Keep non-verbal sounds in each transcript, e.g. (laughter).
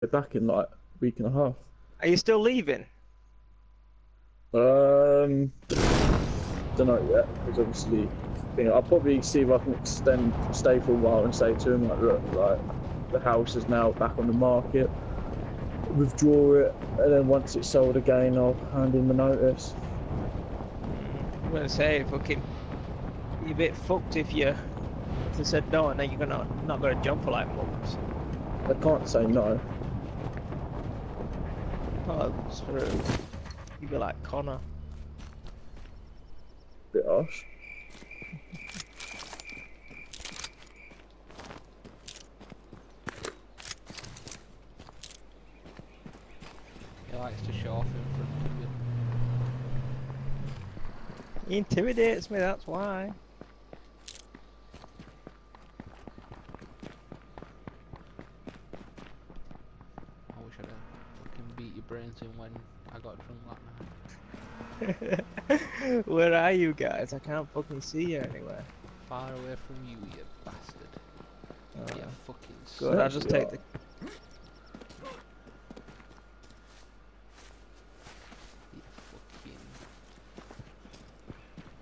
They're back in like a week and a half. Are you still leaving? Um, don't know yet because obviously, you know, I'll probably see if I can extend, stay for a while, and say to him like, look, like the house is now back on the market. Withdraw it, and then once it's sold again, I'll hand in the notice. I'm gonna say fucking you're a bit fucked if you if they said no and then you're gonna not gonna jump for like months. I can't say no. Oh, that's true. You'd be like Connor. Bit harsh. He likes to show off in front of you. He intimidates me, that's why. I wish I'd have fucking beat your brains in when I got drunk that night. (laughs) Where are you guys? I can't fucking see you anywhere. Far away from you, you bastard. Uh, you fucking good, I'll just take the. You fucking...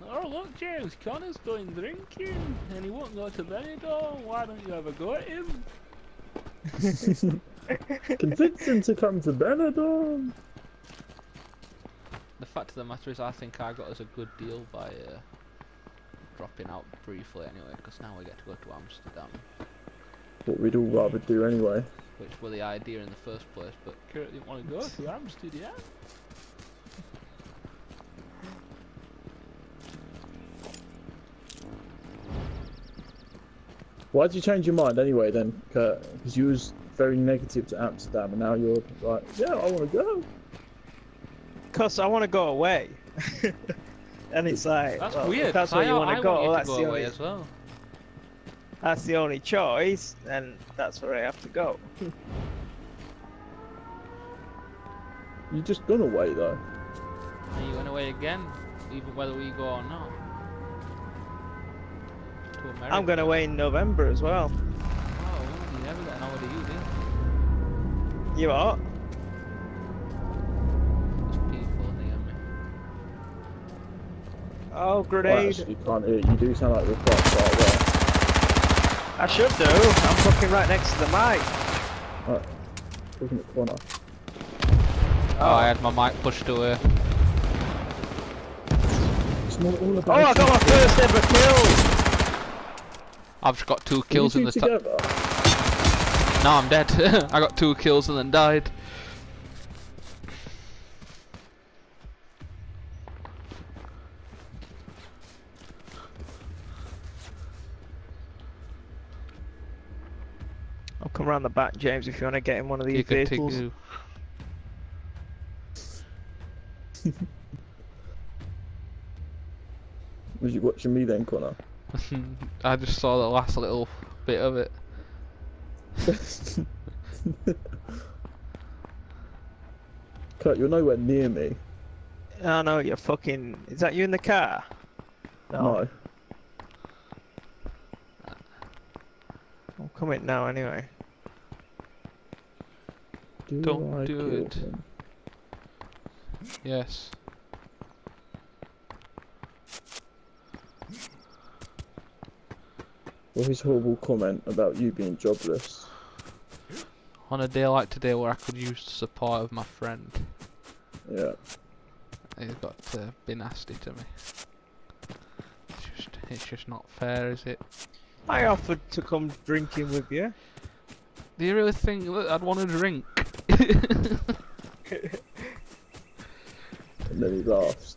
Oh look James, Connor's going drinking and he won't go to Benidorm. Why don't you ever go at him? (laughs) Convince him to come to Benidorm. The fact of the matter is I think I got us a good deal by uh, dropping out briefly anyway because now we get to go to Amsterdam. What we'd all rather do anyway. Which were the idea in the first place, but Kurt didn't want to go to Amsterdam. Why'd you change your mind anyway then, Kurt? Because you was very negative to Amsterdam, and now you're like, yeah, I want to go. Cause I want to go away. (laughs) and it's like, That's well, if weird. That's 'cause where I, you want to go. want you to that's go the only. as well. That's the only choice, and that's where I have to go. (laughs) You're just gone away though. Are you going away again, even whether we go or not? To America. I'm going away in November as well. You are? There's people near me. Oh, I grenade. actually can't hear. You do sound like you're quite far away. I should do. I'm fucking right next to the mic. Right, looking at the corner. Oh, oh, I had my mic pushed away. It's not all about. Oh, about. I got my first ever kill. I've just got two kills in two the top. Together. No, I'm dead. (laughs) I got two kills and then died. I'll come around the back, James, if you want to get in one of these You could take vehicles. you. (laughs) Was you watching me then, Connor? (laughs) I just saw the last little bit of it. (laughs) Kurt, you're nowhere near me. Oh no, you're fucking. Is that you in the car? No. I'm coming now anyway. Do Don't I do it. him? Yes. Well, his horrible comment about you being jobless. On a day like today where I could use the support of my friend, Yeah. he's got to be nasty to me. It's just, it's just not fair, is it? I offered to come drinking with you. Do you really think that I'd want to drink? (laughs) And then he laughs.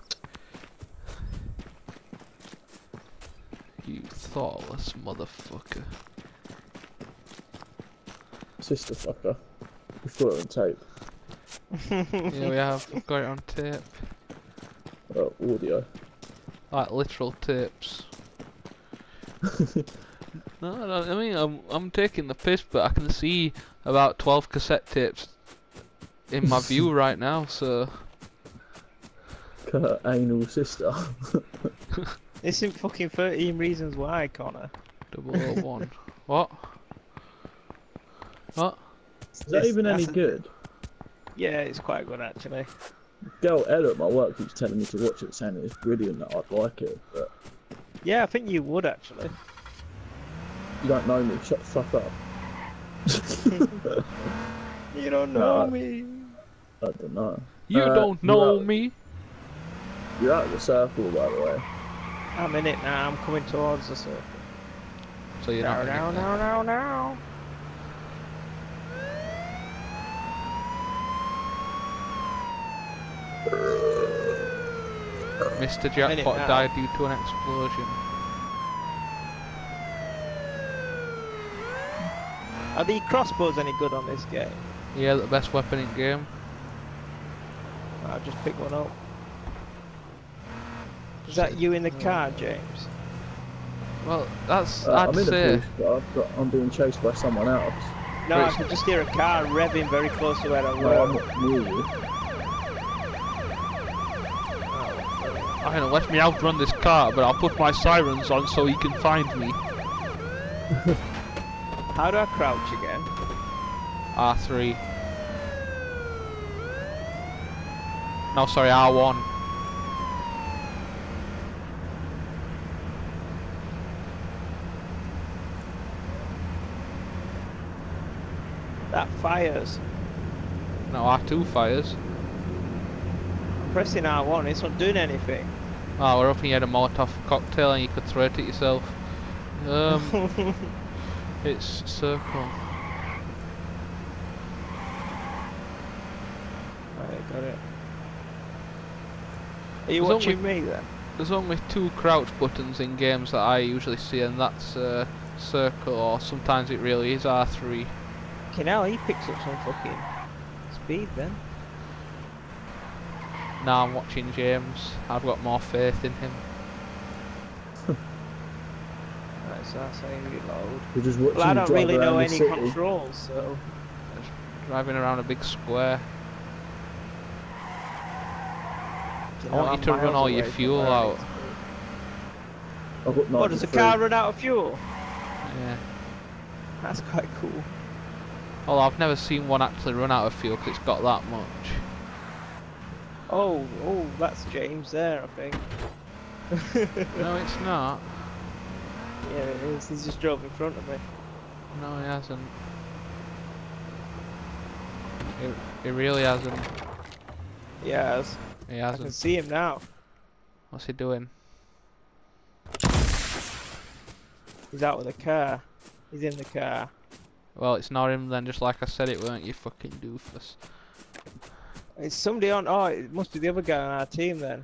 you thoughtless motherfucker. Sister fucker. We've got it on tape. (laughs) Here we have, I've got it on tape. Oh, audio. Like literal tapes. (laughs) No, no, I mean I'm I'm taking the piss, but I can see about twelve cassette tapes in my view (laughs) right now. So Kurt, anal sister. This isn't fucking 13 reasons why, Connor. double O one. What? What? Is that even any a- good? Yeah, it's quite good actually. Girl Ella at my work keeps telling me to watch it, saying it's brilliant, that I'd like it, but Yeah, I think you would actually. you don't know me. Shut the fuck up. (laughs) You don't know know me. I don't know. You Uh, don't know well- me. You're out of the circle, by the way. I'm in it now. I'm coming towards the circle. So you're Now, not. now, gonna- now, now, now. Mr. Jackpot died due to an explosion. Are the crossbows any good on this game? Yeah, the best weapon in game. I'll just pick one up. Is that you in the car, James? Well, that's Uh, I'd I'm in say. a push, but I've got, I'm being chased by someone else. No, I Right. can just hear a car revving very close to where I No, I'm work. not near you. I don't know, let me outrun this car, but I'll put my sirens on so he can find me. (laughs) How do I crouch again? R3. No, sorry, R1. That fires. No, R2 fires. I'm Pressing R1, it's not doing anything. Oh, we're hoping you had a Molotov cocktail and you could throw it at yourself. Um, (laughs) it's circle. Right, got it. Are you There's watching me then? There's only two crouch buttons in games that I usually see, and that's uh, circle, or sometimes it really is R3. Okay, now he picks up some fucking speed then. Now I'm watching James. I've got more faith in him. (laughs) Right, so that's how you reload. We're just watching Well, I don't really know any city. controls, so. Driving around a big square. You I know, want you to run all your fuel out. need to be. What, does the 93. car run out of fuel? Yeah. That's quite cool. Although I've never seen one actually run out of fuel because it's got that much. Oh, oh, that's James there, I think. (laughs) No, it's not. Yeah, it is. He's just drove in front of me. No, he hasn't. He, he really hasn't. Yes, He I can hasn't. see him now. What's he doing? He's out with a car. He's in the car. Well, it's not him then, just like I said it weren't, you fucking doofus. It's somebody on. Oh, it must be the other guy on our team then.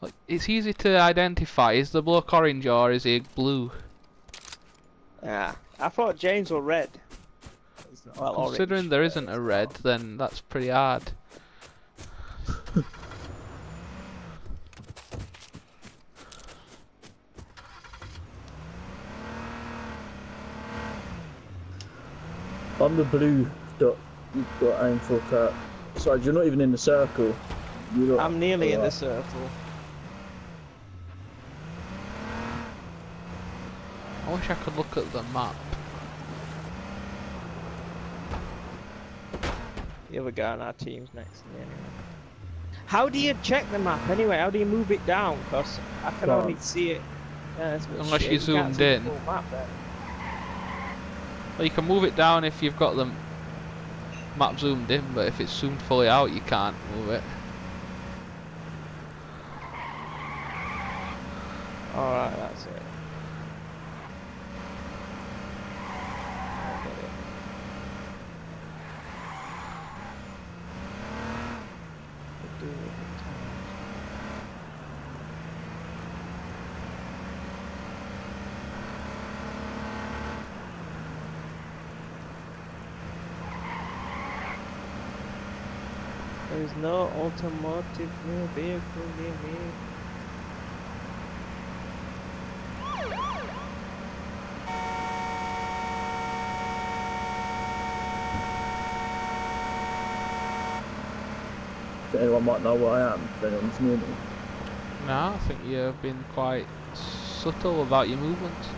Like, it's easy to identify. Is the bloke orange or is he blue? Yeah, I thought James were red. Well, Considering orange, there isn't a red, not. then that's pretty hard. I'm the blue dot you've got aim for, Kurt. Sorry, you're not even in the circle. You're not, I'm nearly in the circle. I wish I could look at the map. The other guy on our team's next to me anyway. How do you check the map anyway? How do you move it down? Because I can Can't. only see it. Yeah, that's a bit Unless shit. you zoomed see the in. map. Well, you can move it down if you've got the m- map zoomed in, but if it's zoomed fully out, you can't move it. Alright, that's it. I get it. Could do with the times. There is no automotive new vehicle near me. anyone might know where I am. If anyone's near me. No, I think you've been quite subtle about your movements.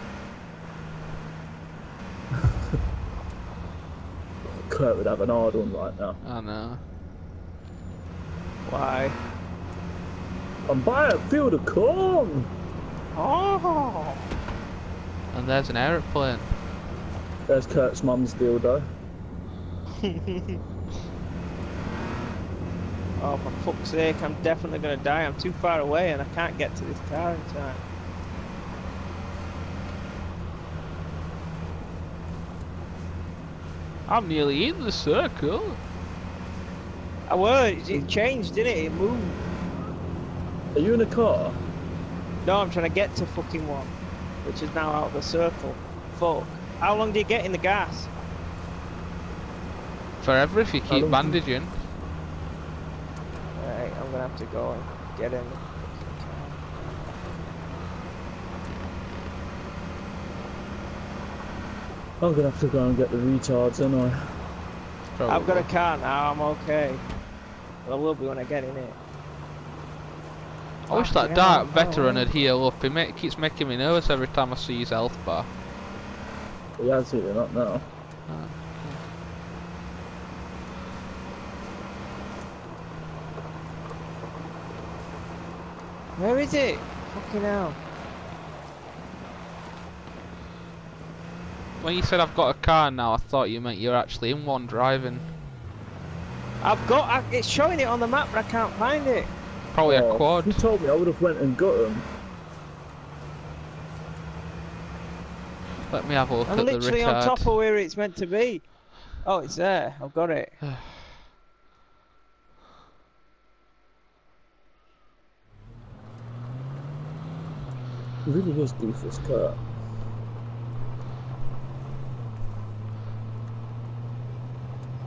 (laughs) Kurt Kurt would have an hard one right now. I know. Why? I'm by a field of corn. Oh. And there's an aeroplane. There's Kurt's mum's dildo. (laughs) oh, for fuck's sake, I'm definitely gonna die. I'm too far away and I can't get to this car in time. I'm nearly in the circle. I was. It changed, didn't it? It moved. Are you in a car? No, I'm trying to get to fucking one, which is now out of the circle. Fuck. How long do you get in the gas? Forever if you keep bandaging. Alright, I'm gonna have to go and get in the fucking car. I'm gonna have to go and get the retards, ain't I? I've got a probably. car now, I'm okay. But I will be when I get in it. I wish that Fucking dark veteran had heal up. He ma keeps making me nervous every time I see his health bar. He has healing up now. Ah, Where is it? Fucking hell. When you said I've got a car now, I thought you meant you're actually in one driving. I've got. I, it's showing it on the map, but I can't find it. Probably Oh, a quad. You told me I would have went and got him. Let me have a look I'm at the literally on top of where it's meant to be. Oh, it's there. I've got it. (sighs) Really is doofus, Kurt.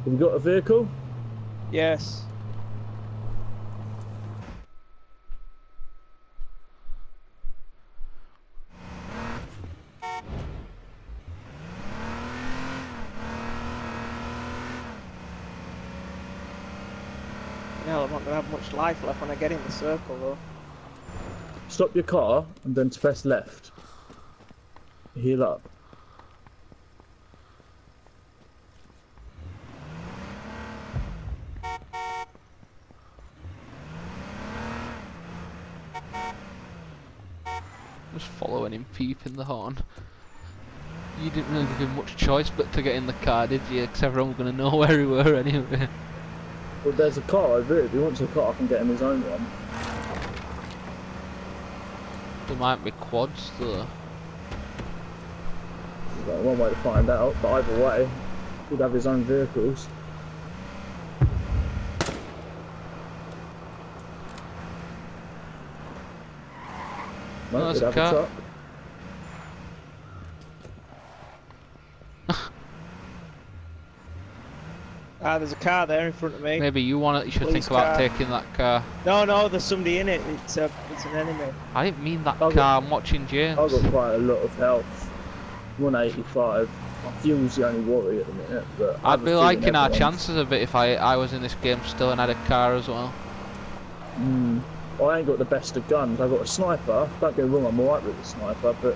Have you got a vehicle? Yes. Hell, I'm not gonna have much life left when I get in the circle, though. Stop your car and then press left. Heal up. Just following in the horn. You didn't really give him much choice but to get in the car, did you? Because everyone was going to know (laughs) where he were anyway. Well, there's a car over here. If he wants a car, I can get him his own one. There might be quads though. Like, one way to find out, but either way, he'd have his own vehicles. No, No, there's a car. a Ah, there's a car there in front of me. Maybe you want it. You should Police think about car. taking that car. No, no, there's somebody in it. It's a, it's an enemy. I didn't mean that car. I'm watching James. I've got quite a lot of health. 185. My fuel's the only worry at the minute, but I'd be liking our chances a bit if I I was in this game still and had a car as well. Mm. I ain't got the best of guns. I've got a sniper. Don't get wrong, I'm alright with the sniper, but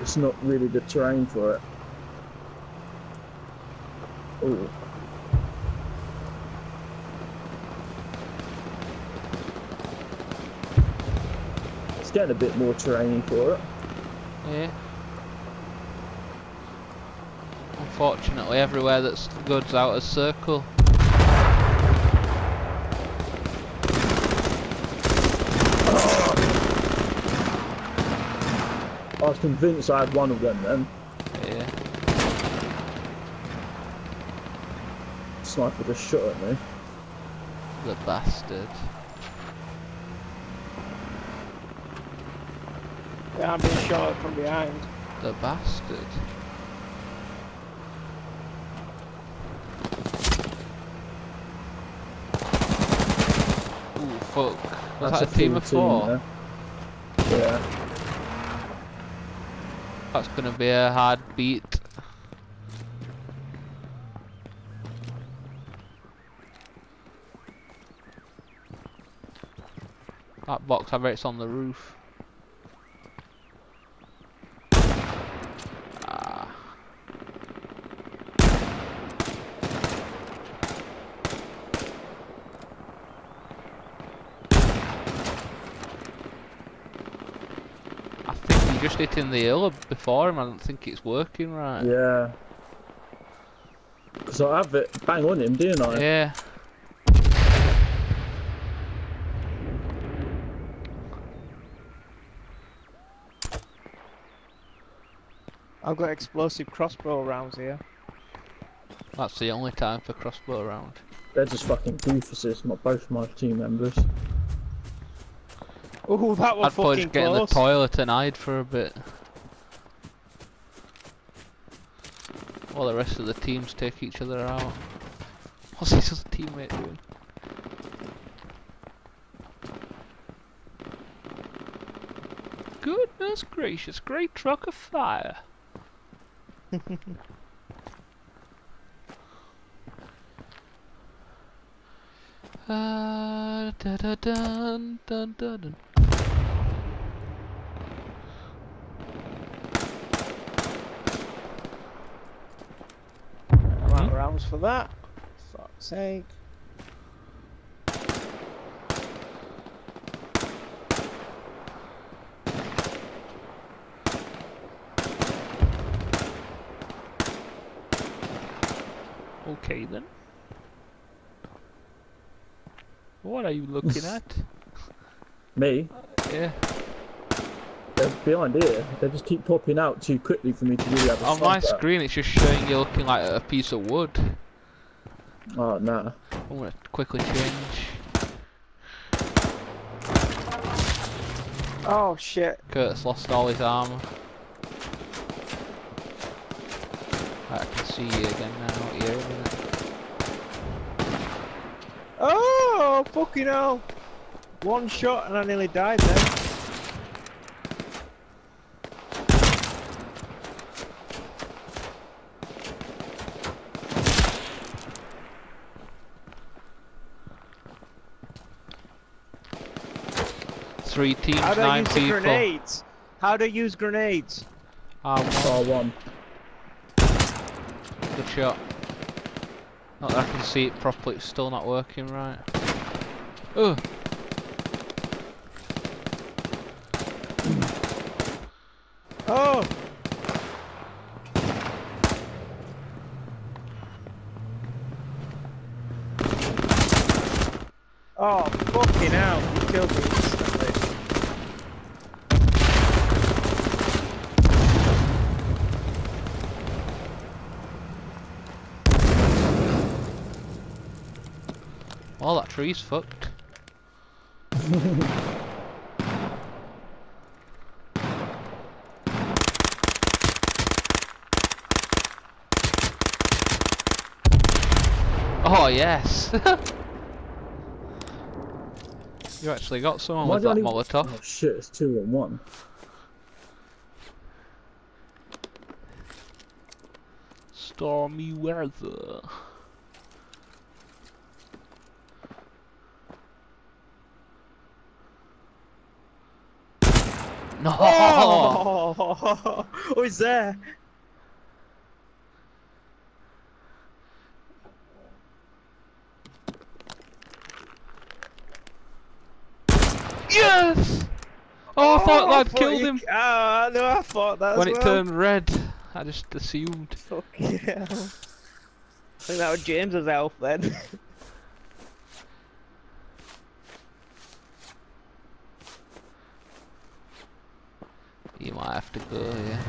it's not really the terrain for it. Ooh. It's getting a bit more terrain for it. Yeah. Unfortunately, everywhere that's good's out of circle. I was convinced I had one of them then. Yeah. Sniper just shot at me. The bastard. Yeah, I'm being shot from behind. The bastard. Ooh, fuck. Was That's that a team of four? there. Yeah. That's gonna be a hard beat. That box, I bet it's on the roof. Ah. Just hitting the hill before him. I don't think it's working right. Yeah. Because I have it bang on him, didn't I? Yeah. I've got explosive crossbow rounds here. That's the only time for crossbow round. They're just fucking doofuses, not both my team members. Oh, that was I'd probably just get in the toilet and hide for a bit. While the rest of the teams take each other out. What's his other teammate doing? Goodness gracious, great truck of fire. (laughs) Uh, da da dun, dun, dun, dun. I'm out of rounds for that. Fuck's sake. Okay then. What are you looking (laughs) at? Me, uh, Yeah. They're behind here. They just keep popping out too quickly for me to really have a On my sniper. screen it's just showing you looking like a piece of wood. Oh, nah. I'm gonna quickly change. Oh shit. Kurt's lost all his armor. I can see you again now, here a minute. Oh, fucking hell. One shot and I nearly died then. Three teams, How do I nine use people. grenades? How do I use grenades? Ah, one. R1. Good shot. Not that I can see it properly, it's still not working right. Oh! Oh! Oh, fucking hell. You killed me instantly. Well, that tree's fucked. oh, yes! (laughs) you actually got someone Why with that Molotov. Oh shit, it's two on one. Stormy weather. No! Oh! Who's there? Yes! Oh, I thought I I'd killed you- him Ah, no, I thought that when it well. turned red. I just assumed. Fucking yeah. I think that was James's elf then. (laughs) You might have to go, yeah.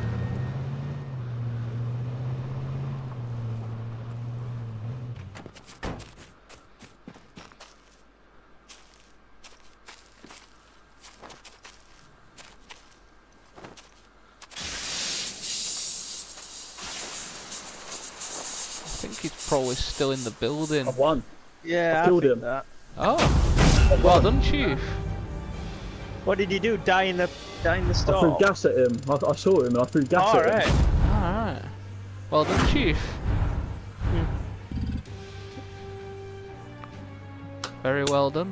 I think he's probably still in the building. I won. yeah, I killed think him. That. Oh, well done, Chief. What did you do? Die in the die in the I threw gas at him. I, I saw him and I threw gas at him. Alright. Alright. Well done, Chief. Hmm. Very well done.